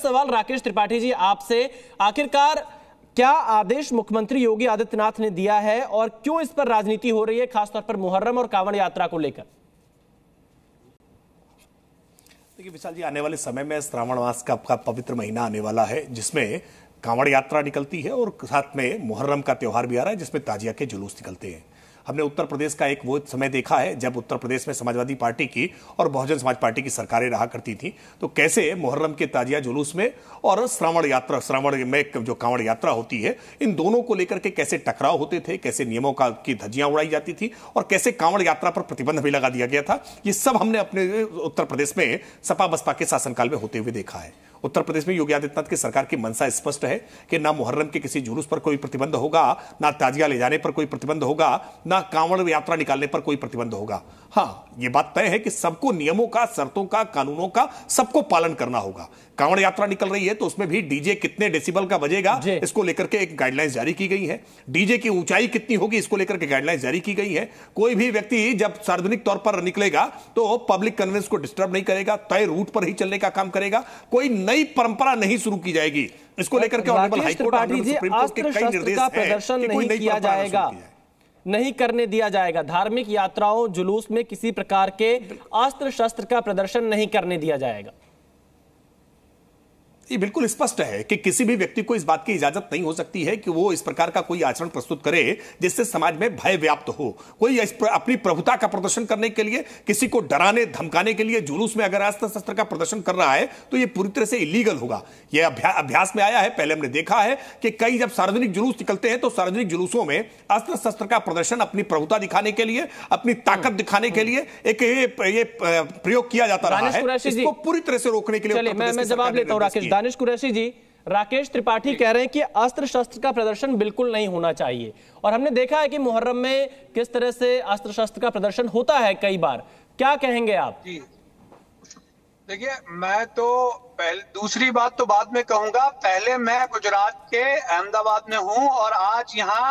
सवाल राकेश त्रिपाठी जी आपसे। आखिरकार क्या आदेश मुख्यमंत्री योगी आदित्यनाथ ने दिया है और क्यों इस पर राजनीति हो रही है खासतौर पर मुहर्रम और कांवड़ यात्रा को लेकर? देखिए विशाल जी आने वाले समय में श्रावण मास का, का पवित्र महीना आने वाला है जिसमें कांवड़ यात्रा निकलती है और साथ में मुहर्रम का त्यौहार भी आ रहा है जिसमें ताजिया के जुलूस निकलते हैं। हमने उत्तर प्रदेश का एक वो समय देखा है, जब उत्तर प्रदेश में समाजवादी पार्टी की और बहुजन समाज पार्टी की सरकारें रहा करती थी। तो कैसे मुहर्रम के ताजिया जुलूस में और श्रावण यात्रा, श्रावण में जो कांवड़ यात्रा होती है, इन दोनों को लेकर के कैसे टकराव होते थे, कैसे नियमों का, की धज्जियाँ उड़ाई जाती थी और कैसे कांवड़ यात्रा पर प्रतिबंध भी लगा दिया गया था, ये सब हमने अपने उत्तर प्रदेश में सपा बसपा के शासनकाल में होते हुए देखा है। उत्तर प्रदेश में योगी आदित्यनाथ की सरकार की मंशा स्पष्ट है कि ना मुहर्रम के किसी जुलूस पर कोई प्रतिबंध होगा ना ताजिया ले जाने पर कोई प्रतिबंध होगा ना कांवड़ यात्रा निकालने पर कोई प्रतिबंध होगा। हाँ ये बात तय है कि सबको नियमों का शर्तों का कानूनों का सबको पालन करना होगा। कांवड़ यात्रा निकल रही है तो उसमें भी डीजे कितने डेसिबल का बजेगा इसको लेकर के एक गाइडलाइंस जारी की गई है। डीजे की ऊंचाई कितनी होगी इसको लेकर के गाइडलाइंस जारी की गई है। कोई भी व्यक्ति जब सार्वजनिक तौर पर निकलेगा तो पब्लिक कन्वेंस को डिस्टर्ब नहीं करेगा तय रूट पर ही चलने का काम करेगा। कोई नई परंपरा नहीं शुरू की जाएगी। इसको लेकर के सुप्रीम कोर्ट के कई निर्देश प्रदर्शन नहीं किया जाएगा। नहीं करने दिया जाएगा। धार्मिक यात्राओं जुलूस में किसी प्रकार के अस्त्र शस्त्र का प्रदर्शन नहीं करने दिया जाएगा। ये बिल्कुल स्पष्ट है कि किसी भी व्यक्ति को इस बात की इजाज़त नहीं हो सकती है कि वो इस प्रकार का कोई आचरण प्रस्तुत करे जिससे समाज में भय व्याप्त हो। कोई अपनी प्रभुता का प्रदर्शन करने के लिए किसी को डराने धमकाने के लिए जुलूस में अगर अस्त्र शस्त्र का प्रदर्शन कर रहा है तो ये पूरी तरह से इलीगल होगा। यह अभ्या, अभ्यास में आया है पहले हमने देखा है कि कई जब सार्वजनिक जुलूस निकलते हैं तो सार्वजनिक जुलूसों में अस्त्र शस्त्र का प्रदर्शन अपनी प्रभुता दिखाने के लिए अपनी ताकत दिखाने के लिए एक ये प्रयोग किया जाता रहा है। इसको पूरी तरह से रोकने के लिए दानिश कुरैशी जी, राकेश त्रिपाठी कह रहे हैं कि अस्त्र शस्त्र का प्रदर्शन बिल्कुल नहीं होना चाहिए। और हमने देखा है कि मुहर्रम में किस तरह से अस्त्र शस्त्र का प्रदर्शन होता है कई बार। क्या कहेंगे आप? देखिए, मैं तो पहले, दूसरी बात तो बाद में कहूँगा। पहले मैं गुजरात के अहमदाबाद में हूँ और आज यहाँ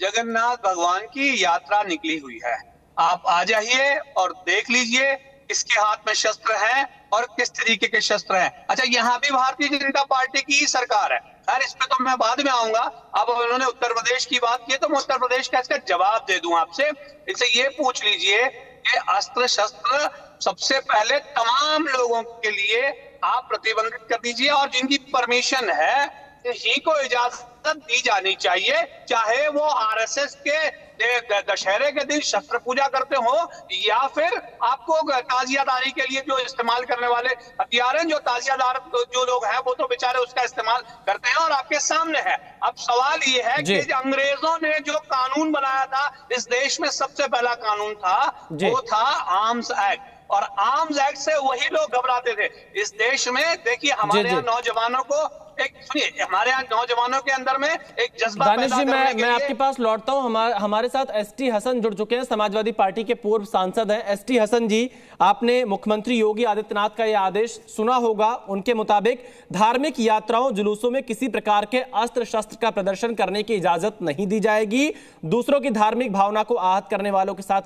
जगन्नाथ भगवान की यात्रा निकली हुई है। आप आ जाइए और देख लीजिए किसके हाथ में शस्त्र है और किस तरीके के शस्त्र है? अच्छा यहाँ भी भारतीय जनता पार्टी की ही सरकार है। खैर इस पे तो मैं बाद में आऊँगा। अब उन्होंने उत्तर प्रदेश की बात की तो मैं उत्तर प्रदेश का इसका जवाब दे दूँ आपसे। इसे ये पूछ लीजिए कि अस्त्र शस्त्र सबसे पहले तमाम लोगों के लिए आप प्रतिबंधित कर दीजिए और जिनकी परमिशन है ही को इजाज़त दी जानी चाहिए, चाहे वो आरएसएस के दशहरे के दिन शस्त्र पूजा करते हो या फिर आपको ताजियादारी के लिए जो इस्तेमाल करने वाले हथियार हैं जो ताजियादार जो लोग हैं वो तो बेचारे उसका इस्तेमाल करते हैं और आपके सामने है। अब सवाल ये है कि अंग्रेज़ों ने जो कानून बनाया था इस देश में सबसे पहला कानून था वो था आर्म्स एक्ट। और आर्म्स एक्ट से वही लोग घबराते थे। इस देश में देखिए हमारे यहाँ नौजवानों को एक सुनिए हमारे यहाँ नौजवानों के अंदर में एक जज्बा दानिश जी मैं मैं आपके पास लौटता हूँ। हमारे हमारे साथ एसटी हसन जुड़ चुके हैं। समाजवादी पार्टी के पूर्व सांसद हैं। एसटी हसन जी आपने मुख्यमंत्री योगी आदित्यनाथ का यह आदेश सुना होगा। उनके मुताबिक धार्मिक यात्राओं जुलूसों में किसी प्रकार के अस्त्र शस्त्र का प्रदर्शन करने की इजाज़त नहीं दी जाएगी। दूसरों की धार्मिक भावना को आहत करने वालों के साथ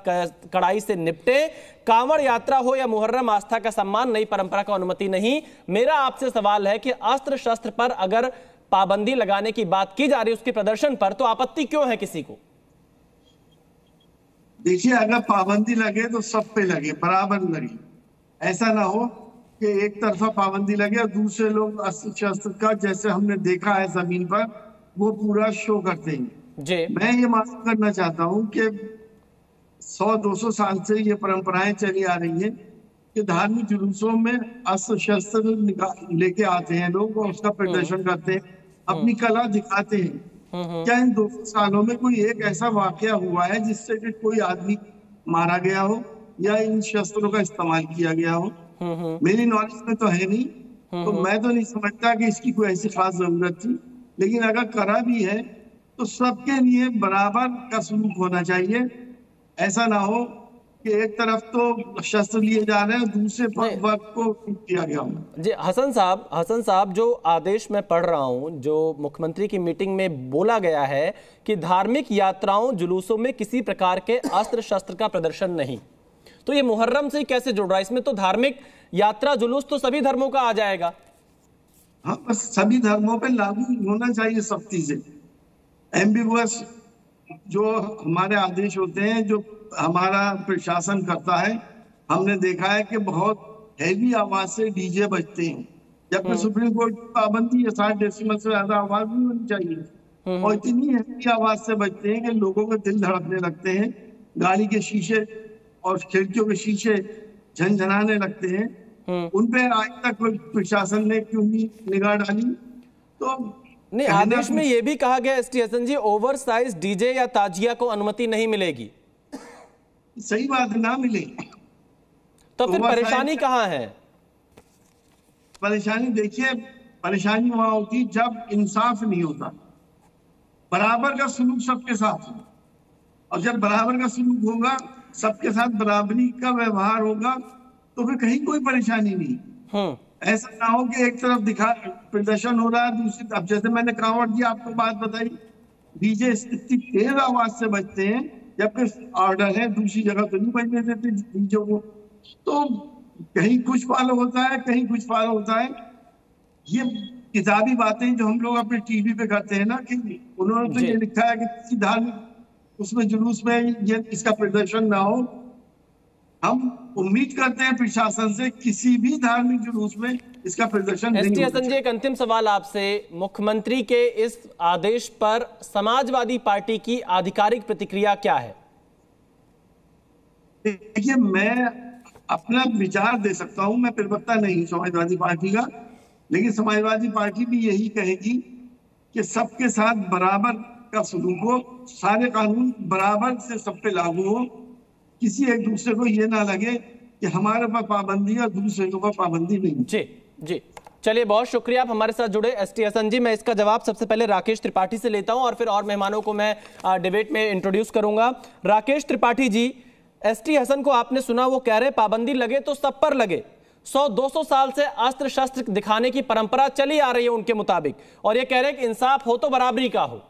कड़ाई से निपटे। कांवड़ यात्रा हो या मुहर्रम आस्था का सम्मान नई परंपरा का अनुमति नहीं। मेरा आपसे सवाल है कि अस्त्र शस्त्र पर अगर पाबंदी लगाने की बात की जा रही है उसके प्रदर्शन पर तो आपत्ति क्यों है किसी को? देखिए अगर पाबंदी लगे तो सब पे लगे बराबर लगे। ऐसा ना हो कि एक तरफा पाबंदी लगे और दूसरे लोग अस्त्र शस्त्र का जैसे हमने देखा है ज़मीन पर वो पूरा शो करते हैं जी। मैं ये मालूम करना चाहता हूँ कि सौ दो सौ साल से ये परंपराएँ चली आ रही है। कि धार्मिक जुलूसों में अस्त्र शस्त्र लेके आते हैं लोग और उसका प्रदर्शन हम्म। करते हैं अपनी हम्म। कला दिखाते हैं। हम्म, क्या इन दो सालों में कोई एक ऐसा वाक्य हुआ है जिससे कि कोई आदमी मारा गया हो या इन शस्त्रों का इस्तेमाल किया गया हो? मेरी नॉलेज में तो है नहीं तो मैं तो नहीं समझता कि इसकी कोई ऐसी खास ज़रूरत थी। लेकिन अगर करा भी है तो सबके लिए बराबर का सलूक होना चाहिए। ऐसा ना हो कि एक तरफ़ तो शस्त्र लिए जा रहे हैं दूसरे वर्ग को किया गया। जी हसन साहब हसन साहब जो आदेश मैं पढ़ रहा हूँ जो मुख्यमंत्री की मीटिंग में बोला गया है कि धार्मिक यात्राओं जुलूसों में किसी प्रकार के अस्त्र शस्त्र का प्रदर्शन नहीं। तो ये मुहर्रम से कैसे जुड़ रहा है? इसमें तो धार्मिक यात्रा जुलूस तो सभी धर्मों का आ जाएगा। हाँ बस सभी धर्मों पे लागू होना चाहिए सख्ती से एम्बिगुअस जो हमारे आदेश होते हैं जो हमारा प्रशासन करता है। हमने देखा है कि बहुत हैवी आवाज़ से डीजे बजते हैं। जबकि सुप्रीम कोर्ट की पाबंदी है साठ डेसिमल से ज़्यादा आवाज़ नहीं होनी चाहिए। और इतनी हैवी आवाज़ से बजते हैं कि लोगों के दिल धड़कने लगते हैं। गाड़ी के शीशे और खिड़कियों के शीशे झनझनाने लगते हैं। उन पे आज तक कोई प्रशासन ने क्यों नहीं निगाह डाली? तो नहीं आदेश में ये भी कहा गया S T Hasan ji over size DJ या ताजिया को अनुमति नहीं मिलेगी। सही बात ना मिले। तो फिर परेशानी कहाँ है? परेशानी देखिए परेशानी वहाँ होती जब इंसाफ नहीं होता। बराबर का सलूक सबके साथ हो। और जब बराबर का सलूक होगा सबके साथ बराबरी का व्यवहार होगा तो फिर कहीं कोई परेशानी नहीं। हम्म। ऐसा ना हो कि एक तरफ़ दिखा प्रदर्शन हो रहा है दूसरी अब जैसे मैंने कांवड़ जी आपको बात बताई डीजे इतनी तेज आवाज़ से बचते हैं जबकि ऑर्डर है दूसरी जगह तो नहीं बजने देते चीज़ों को। तो कहीं कुछ फॉलो होता है कहीं कुछ फॉलो होता है। ये किताबी बातें जो हम लोग अपने टीवी पे करते हैं ना कि उन्होंने तो ये लिखा है कि किसी धार्मिक उसमें जुलूस में ये इसका प्रदर्शन ना हो। हम उम्मीद करते हैं प्रशासन से किसी भी धार्मिक जुलूस में इसका प्रदर्शन एस टी होना एक अंतिम सवाल आपसे। मुख्यमंत्री के इस आदेश पर समाजवादी पार्टी की आधिकारिक प्रतिक्रिया क्या है? देखिए मैं अपना विचार दे सकता हूँ मैं प्रवक्ता नहीं समाजवादी पार्टी का लेकिन समाजवादी पार्टी भी यही कहेगी कि सबके साथ बराबर का सलूक हो सारे कानून बराबर से सब पे लागू हो किसी एक दूसरे को ये ना लगे कि हमारे पर पाबंदी और दूसरे के ऊपर पाबंदी नहीं। जी जी। चलिए, बहुत शुक्रिया आप हमारे साथ जुड़े। एस टी हसन जी, मैं इसका जवाब सबसे पहले राकेश त्रिपाठी से लेता हूँ और फिर और मेहमानों को मैं डिबेट में इंट्रोड्यूस करूँगा। राकेश त्रिपाठी जी, एस टी हसन को आपने सुना, वो कह रहे पाबंदी लगे तो सब पर लगे। 100-200 साल से अस्त्र शस्त्र दिखाने की परंपरा चली आ रही है उनके मुताबिक। और ये कह रहे हैं कि इंसाफ हो तो बराबरी का हो।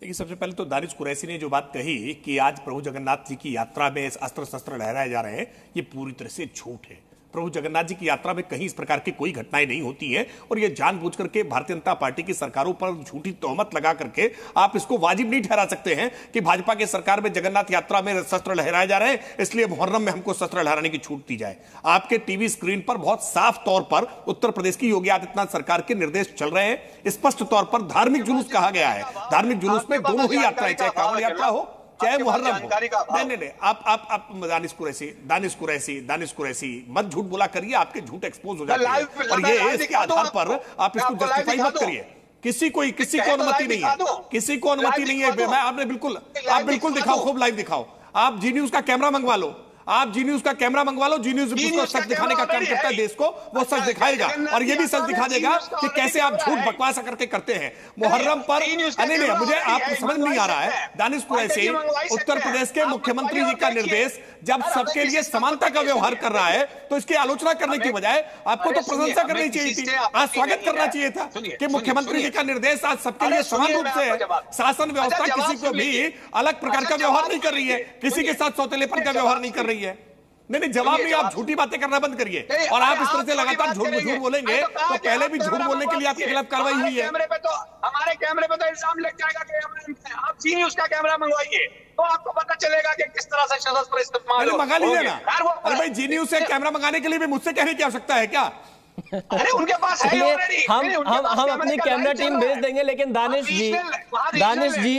देखिए, सबसे पहले तो दानिश कुरैसी ने जो बात कही कि आज प्रभु जगन्नाथ जी की यात्रा में अस्त्र शस्त्र लहराए जा रहे हैं, ये पूरी तरह से झूठ है। प्रभु जगन्नाथ जी की यात्रा में कहीं इस प्रकार की कोई घटनाएँ नहीं होती है, और ये जानबूझ करके भारतीय जनता पार्टी की सरकारों पर झूठी तोहमत लगा करके आप इसको वाजिब नहीं ठहरा सकते हैं कि भाजपा की सरकार में जगन्नाथ यात्रा में शस्त्र लहराए जा रहे हैं, इसलिए मुहर्रम में हमको शस्त्र लहराने की छूट दी जाए आपके टीवी स्क्रीन पर बहुत साफ़ तौर पर उत्तर प्रदेश की योगी आदित्यनाथ सरकार के निर्देश चल रहे हैं स्पष्ट तौर पर धार्मिक जुलूस कहा गया है धार्मिक जुलूस में दोनों ही यात्राएँ, चाहे कांवड़ यात्रा हो? चाहे मुहर्रम हो। नहीं नहीं नहीं आप आप आप दानिश कुरैसी दानिश कुरैसी दानिश कुरैसी मत झूठ बोला करिए आपके झूठ एक्सपोज हो जाते हैं। और ये इसके आधार पर आप इसको जस्टिफाई मत करिए। किसी कोई किसी को अनुमति नहीं है। किसी को अनुमति नहीं है। मैं आपने बिल्कुल आप बिल्कुल दिखाओ खूब लाइव दिखाओ। आप जी न्यूज़ का कैमरा मंगवा लो। आप जी न्यूज़ का कैमरा मंगवा लो जी न्यूज़ सच दिखाने का काम करता है देश को वो अच्छा, सच दिखाएगा। और ये भी सच दिखा देगा कि कैसे आप झूठ बकवास करके करते हैं। मुहर्रम पर नहीं नहीं मुझे आप समझ नहीं आ रहा है। दानिश। कुरैसी उत्तर प्रदेश के मुख्यमंत्री जी का निर्देश जब सबके लिए समानता का व्यवहार कर रहा है तो इसकी आलोचना करने की बजाय आपको तो प्रशंसा करनी चाहिए थी। आज स्वागत करना चाहिए था कि मुख्यमंत्री जी का निर्देश आज सबके लिए समान रूप से है शासन व्यवस्था अच्छा, किसी को भी अलग प्रकार अच्छा, का व्यवहार नहीं कर रही है किसी के साथ सौतेलेपन का व्यवहार नहीं कर रही है। नहीं नहीं जवाब नहीं आप झूठी बातें करना बंद करिए। और आप इस तरह से लगातार झूठ झूठ बोलेंगे तो पहले भी झूठ बोलने के लिए आपके खिलाफ कार्रवाई हुई है। कैमरे पे तो हमारे कैमरे पे तो इल्ज़ाम लग जाएगा कि आप जी न्यूज़ का कैमरा मंगवाइए तो आपको पता चलेगा कि किस तरह से शस्त्र इस्तेमाल मंगा लीजिए ना। अरे भाई जी न्यूज़ से कैमरा मंगाने के लिए भी मुझसे कहने की आवश्यकता है क्या? अरे उनके पास है हम हम हम अपनी कैमरा टीम भेज देंगे लेकिन दानिश जी दानिश जी